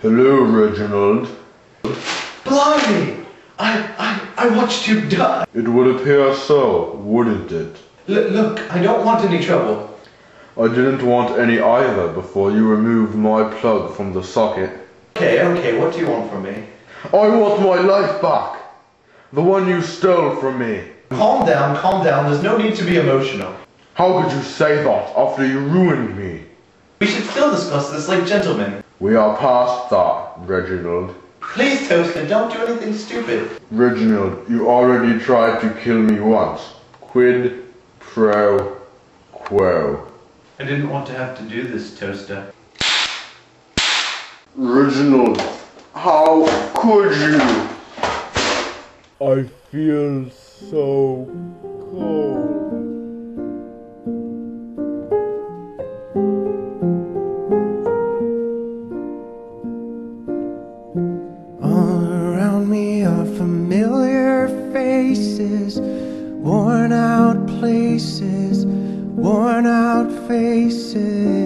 Hello, Reginald. Blimey! I, I, I watched you die. It would appear so, wouldn't it? L- look, I don't want any trouble. I didn't want any either before you removed my plug from the socket. Okay, okay, what do you want from me? I want my life back! The one you stole from me. Calm down, calm down. There's no need to be emotional. How could you say that after you ruined me? We should still discuss this like gentlemen. We are past that, Reginald. Please, Toaster, don't do anything stupid. Reginald, you already tried to kill me once. Quid pro quo. I didn't want to have to do this, Toaster. Reginald, how could you? I feel so cold. Faces, worn out places, worn out faces.